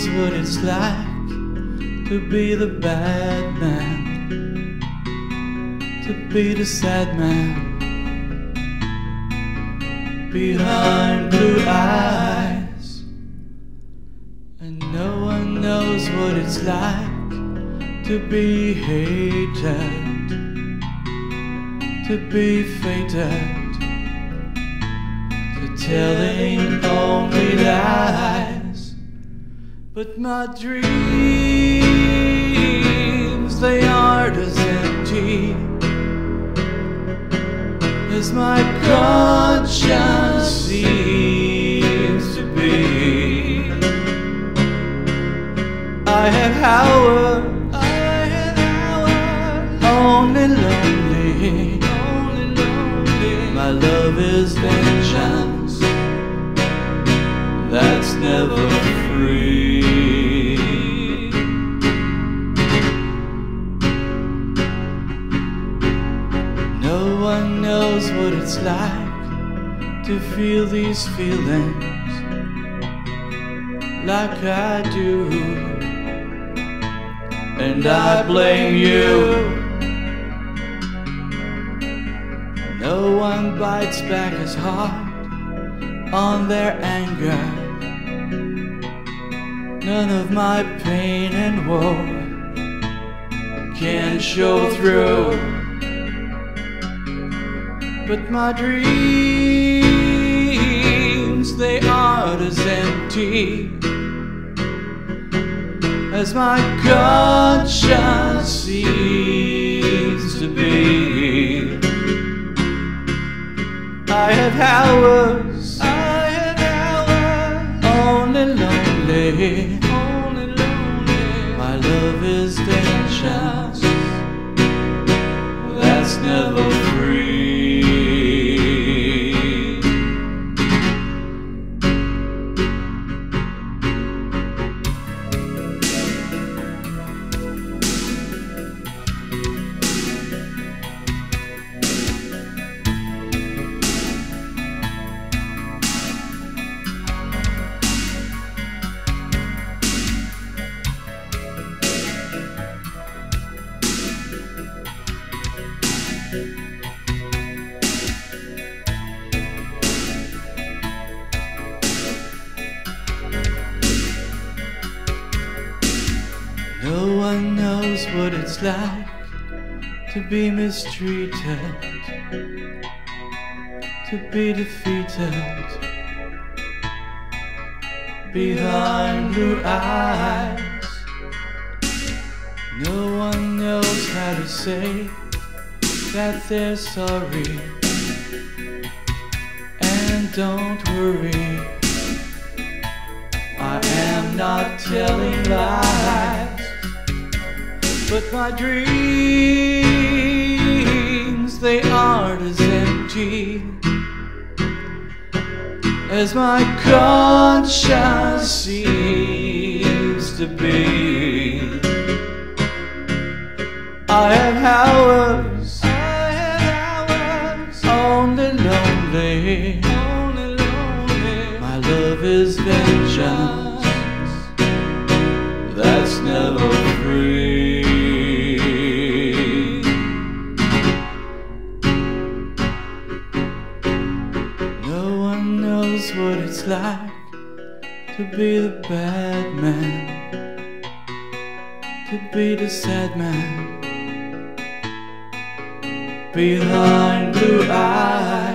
Knows what it's like to be the bad man, to be the sad man behind blue eyes. And no one knows what it's like to be hated, to be fated, to telling But my dreams, they aren't as empty as my conscience seems to be. I have hours, I only lonely, only lonely. My love is vengeance, that's never it's like to feel these feelings like I do. And I blame you. No one bites back as hard on their anger. None of my pain and woe can show through. But my dreams, they aren't as empty as my conscience seems to be. I have hours, I have hours, only lonely, only lonely. My love is vengeance, that's never one knows what it's like to be mistreated, to be defeated behind blue eyes. No one knows how to say that they're sorry. And don't worry, I am not telling lies. But my dreams, they aren't as empty as my conscience seems to be. I have hours, I have hours, only lonely, only lonely. My love is vengeance, knows what it's like to be the bad man, to be the sad man behind blue eyes.